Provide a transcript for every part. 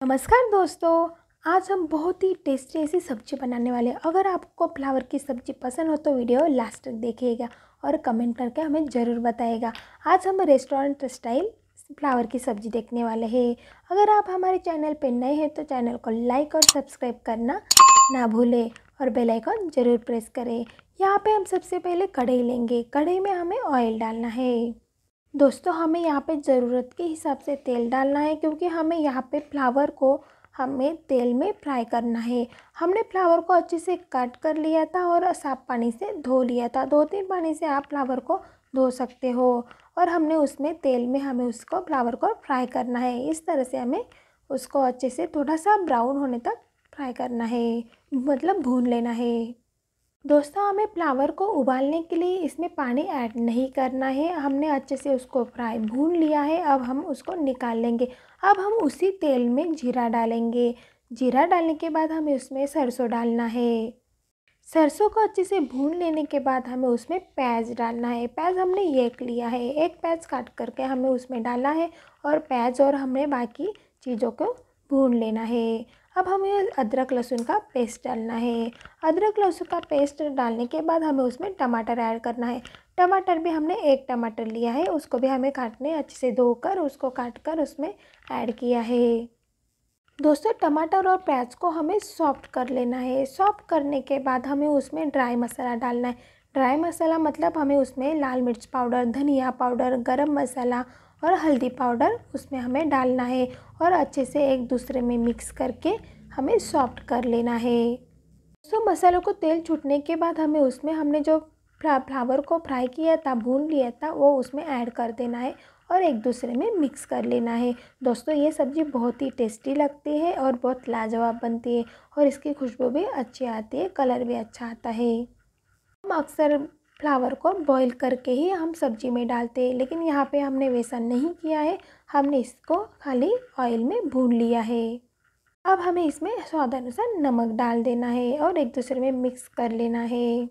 नमस्कार दोस्तों, आज हम बहुत ही टेस्टी ऐसी सब्ज़ी बनाने वाले हैं। अगर आपको फ्लावर की सब्ज़ी पसंद हो तो वीडियो लास्ट तक देखिएगा और कमेंट करके हमें ज़रूर बताएगा। आज हम रेस्टोरेंट स्टाइल फ्लावर की सब्ज़ी देखने वाले हैं। अगर आप हमारे चैनल पर नए हैं तो चैनल को लाइक और सब्सक्राइब करना ना भूलें और बेल आइकन ज़रूर प्रेस करें। यहाँ पे हम सबसे पहले कढ़ाई लेंगे। कढ़ाई में हमें ऑयल डालना है। दोस्तों, हमें यहाँ पे ज़रूरत के हिसाब से तेल डालना है क्योंकि हमें यहाँ पे फ्लावर को हमें तेल में फ्राई करना है। हमने फ्लावर को अच्छे से कट कर लिया था और साफ़ पानी से धो लिया था। दो तीन पानी से आप फ्लावर को धो सकते हो और हमने उसमें तेल में हमें उसको, फ्लावर को फ्राई करना है। इस तरह से हमें उसको अच्छे से थोड़ा सा ब्राउन होने तक फ्राई करना है मतलब भून लेना है। दोस्तों, हमें फ्लावर को उबालने के लिए इसमें पानी ऐड नहीं करना है। हमने अच्छे से उसको फ्राई भून लिया है। अब हम उसको निकाल लेंगे। अब हम उसी तेल में जीरा डालेंगे। जीरा डालने के बाद हमें उसमें सरसों डालना है। सरसों को अच्छे से भून लेने के बाद हमें उसमें प्याज डालना है। प्याज हमने एक लिया है। एक प्याज काट करके हमें उसमें डालना है और प्याज और हमने बाकी चीज़ों को भून लेना है। अब हमें अदरक लहसुन का पेस्ट डालना है। अदरक लहसुन का पेस्ट डालने के बाद हमें उसमें टमाटर ऐड करना है। टमाटर भी हमने एक टमाटर लिया है, उसको भी हमें काटने अच्छे से धोकर उसको काट कर उसमें ऐड किया है। दोस्तों, टमाटर और प्याज को हमें सॉफ्ट कर लेना है। सॉफ्ट करने के बाद हमें उसमें ड्राई मसाला डालना है। ड्राई मसाला मतलब हमें उसमें लाल मिर्च पाउडर, धनिया पाउडर, गरम मसाला और हल्दी पाउडर उसमें हमें डालना है और अच्छे से एक दूसरे में मिक्स करके हमें सॉफ्ट कर लेना है। तो मसालों को तेल छूटने के बाद हमें उसमें हमने जो फ्लावर को फ्राई किया था, भून लिया था, वो उसमें ऐड कर देना है और एक दूसरे में मिक्स कर लेना है। दोस्तों, ये सब्ज़ी बहुत ही टेस्टी लगती है और बहुत लाजवाब बनती है और इसकी खुशबू भी अच्छी आती है, कलर भी अच्छा आता है। हम अक्सर फ्लावर को बॉईल करके ही हम सब्ज़ी में डालते हैं। लेकिन यहाँ पे हमने वैसा नहीं किया है। हमने इसको खाली ऑयल में भून लिया है। अब हमें इसमें स्वाद अनुसार नमक डाल देना है और एक दूसरे में मिक्स कर लेना है।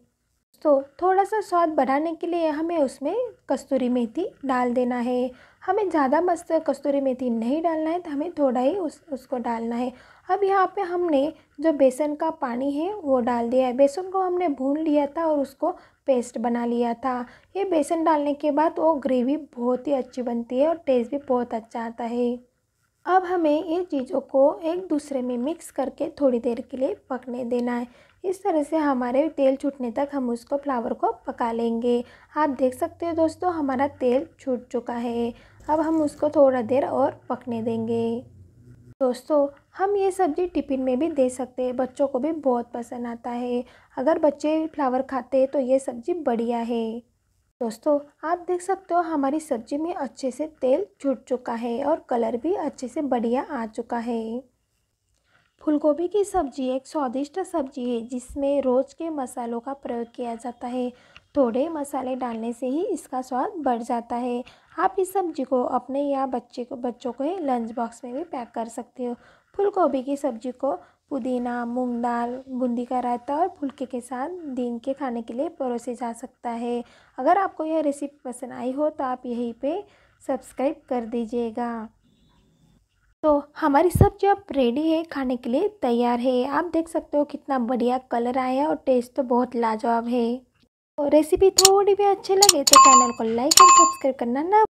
तो थोड़ा सा स्वाद बढ़ाने के लिए हमें उसमें कस्तूरी मेथी डाल देना है। हमें ज़्यादा मस्त कस्तूरी मेथी नहीं डालना है तो हमें थोड़ा ही उस, उसको डालना है। अब यहाँ पे हमने जो बेसन का पानी है, वो डाल दिया है। बेसन को हमने भून लिया था और उसको पेस्ट बना लिया था। ये बेसन डालने के बाद वो ग्रेवी बहुत ही अच्छी बनती है और टेस्ट भी बहुत अच्छा आता है। अब हमें इन चीज़ों को एक दूसरे में मिक्स करके थोड़ी देर के लिए पकने देना है। इस तरह से हमारे तेल छूटने तक हम उसको फ्लावर को पका लेंगे। आप देख सकते हो दोस्तों, हमारा तेल छूट चुका है। अब हम उसको थोड़ा देर और पकने देंगे। दोस्तों, हम ये सब्ज़ी टिफ़िन में भी दे सकते हैं। बच्चों को भी बहुत पसंद आता है। अगर बच्चे फ्लावर खाते हैं तो ये सब्ज़ी बढ़िया है। दोस्तों, आप देख सकते हो हमारी सब्ज़ी में अच्छे से तेल छूट चुका है और कलर भी अच्छे से बढ़िया आ चुका है। फूलगोभी की सब्ज़ी एक स्वादिष्ट सब्ज़ी है, जिसमें रोज़ के मसालों का प्रयोग किया जाता है। थोड़े मसाले डालने से ही इसका स्वाद बढ़ जाता है। आप इस सब्ज़ी को अपने या बच्चे को, बच्चों को लंच बॉक्स में भी पैक कर सकते हो। फूल गोभी की सब्ज़ी को पुदीना, मूंग दाल, बूंदी का रायता और फुलके के साथ दिन के खाने के लिए परोसे जा सकता है। अगर आपको यह रेसिपी पसंद आई हो तो आप यहीं पे सब्सक्राइब कर दीजिएगा। तो हमारी सब्ज़ी अब रेडी है, खाने के लिए तैयार है। आप देख सकते हो कितना बढ़िया कलर आया और टेस्ट तो बहुत लाजवाब है। तो रेसिपी थोड़ी भी अच्छी लगे तो चैनल को लाइक और सब्सक्राइब करना ना